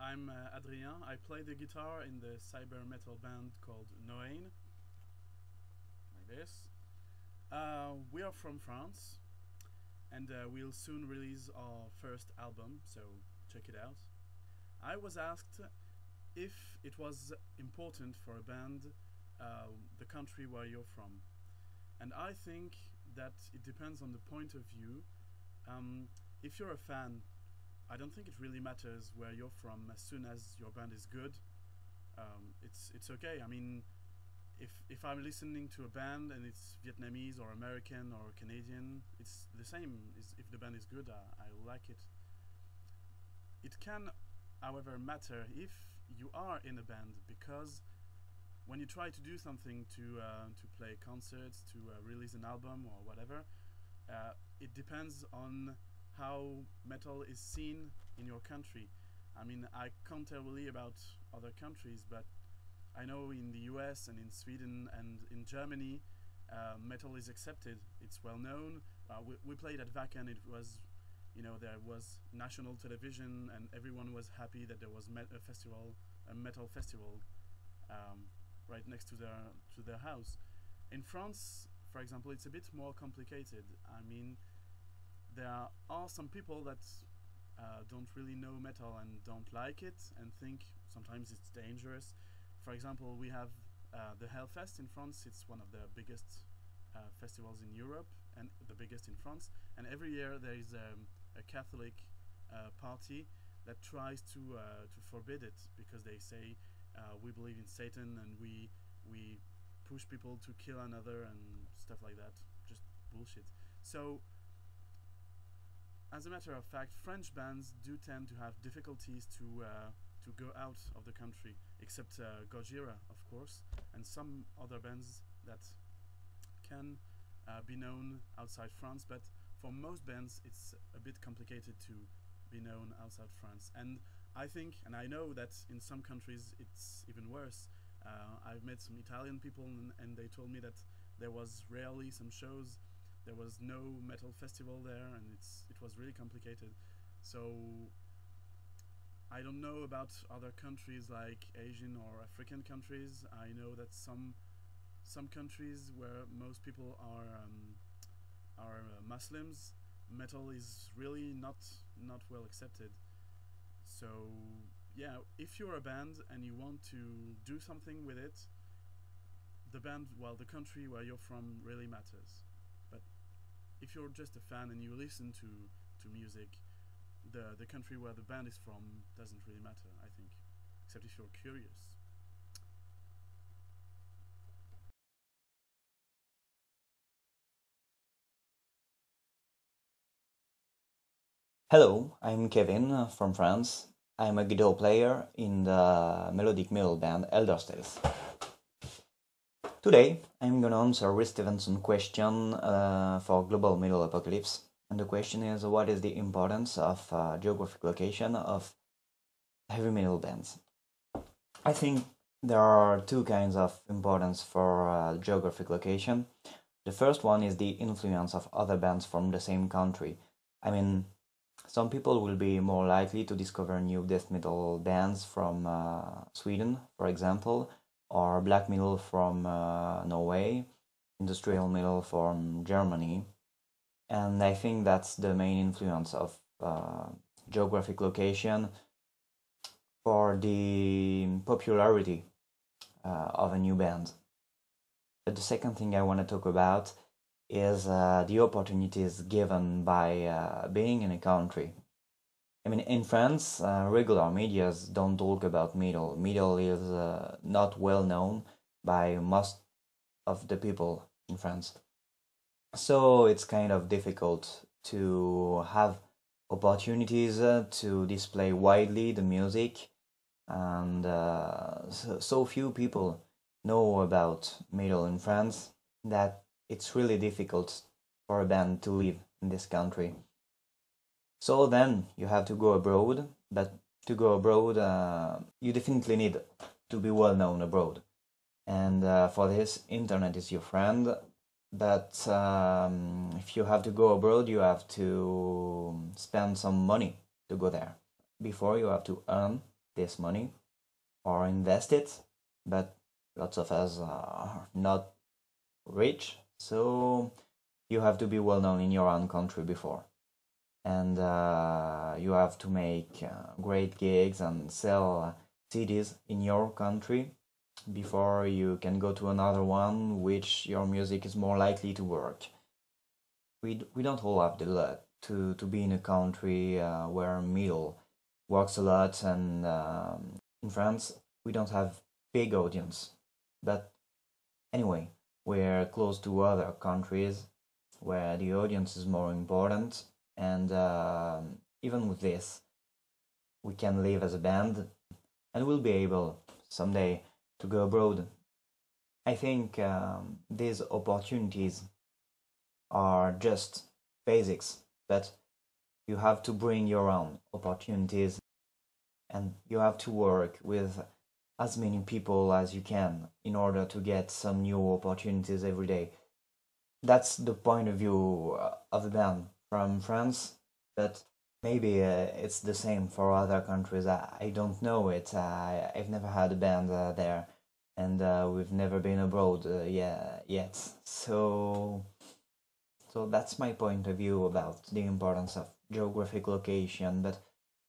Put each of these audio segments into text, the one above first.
I'm uh, Adrien. I play the guitar in the cyber metal band called Noain. Like this. Uh, we are from France, and uh, we'll soon release our first album, so check it out. I was asked if it was important for a band uh, the country where you're from, and I think that it depends on the point of view. Um, if you're a fan, I don't think it really matters where you're from. As soon as your band is good, um, it's it's okay. I mean, if if I'm listening to a band and it's Vietnamese or American or Canadian, it's the same. Is if the band is good, I, I like it. It can, however, matter if you are in a band because when you try to do something to uh, to play concerts, to uh, release an album or whatever, uh, it depends on how metal is seen in your country. I mean, I can't tell really about other countries, but I know in the US and in Sweden and in Germany, uh, metal is accepted. It's well known. Uh, we, we played at Wacken. It was, you know, there was national television, and everyone was happy that there was a festival, a metal festival, um, right next to their to their house. In France, for example, it's a bit more complicated. I mean, there are some people that uh, don't really know metal and don't like it and think sometimes it's dangerous. For example, we have uh, the Hellfest in France. It's one of the biggest uh, festivals in Europe and the biggest in France. And every year there is um, a Catholic uh, party that tries to uh, to forbid it because they say uh, we believe in Satan and we we push people to kill another and stuff like that. Just bullshit. So as a matter of fact, French bands do tend to have difficulties to uh, to go out of the country, except uh, Gojira, of course, and some other bands that can uh, be known outside France. But for most bands, it's a bit complicated to be known outside France. And I think, and I know that in some countries it's even worse. Uh, I've met some Italian people, and, and they told me that there was rarely some shows there was no metal festival there, and it's it was really complicated. So I don't know about other countries like Asian or African countries. I know that some some countries where most people are um, are uh, Muslims, metal is really not not well accepted. So yeah, if you're a band and you want to do something with it, the band, well, the country where you're from really matters if you're just a fan and you listen to to music, the the country where the band is from doesn't really matter. I think, except if you're curious. Hello, I'm Kevin uh, from France. I'm a guitar player in the melodic metal band Elder Elderstales. Today, I'm gonna answer Rhys Stevenson question uh, for Global Metal Apocalypse. And the question is, what is the importance of uh, geographic location of heavy metal bands? I think there are two kinds of importance for uh, geographic location. The first one is the influence of other bands from the same country. I mean, some people will be more likely to discover new death metal bands from uh, Sweden, for example, or black metal from uh, Norway, industrial metal from Germany, and I think that's the main influence of uh, geographic location for the popularity uh, of a new band. But the second thing I want to talk about is uh, the opportunities given by uh, being in a country I mean, in France, uh, regular medias don't talk about metal. Metal is uh, not well known by most of the people in France. So it's kind of difficult to have opportunities uh, to display widely the music, and uh, so, so few people know about metal in France that it's really difficult for a band to live in this country. So then you have to go abroad, but to go abroad, uh, you definitely need to be well known abroad. And uh, for this, internet is your friend. But um, if you have to go abroad, you have to spend some money to go there. before you have to earn this money or invest it, but lots of us are not rich, so you have to be well known in your own country before. And uh, you have to make uh, great gigs and sell CDs in your country before you can go to another one, which your music is more likely to work. We, we don't all have the luck to, to be in a country uh, where middle works a lot, and um, in France, we don't have big audience. But anyway, we're close to other countries where the audience is more important, and uh, even with this, we can live as a band, and we'll be able someday to go abroad. I think um, these opportunities are just basics, but you have to bring your own opportunities and you have to work with as many people as you can in order to get some new opportunities every day. That's the point of view uh, of the band from France, but maybe uh, it's the same for other countries. I, I don't know it. I, I've never had a band uh, there, and uh, we've never been abroad uh, yeah, yet. So, so that's my point of view about the importance of geographic location. But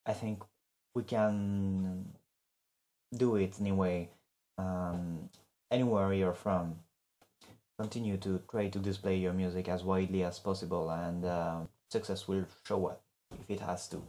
I think we can do it anyway, um, anywhere you're from. Continue to try to display your music as widely as possible, and uh, success will show up if it has to.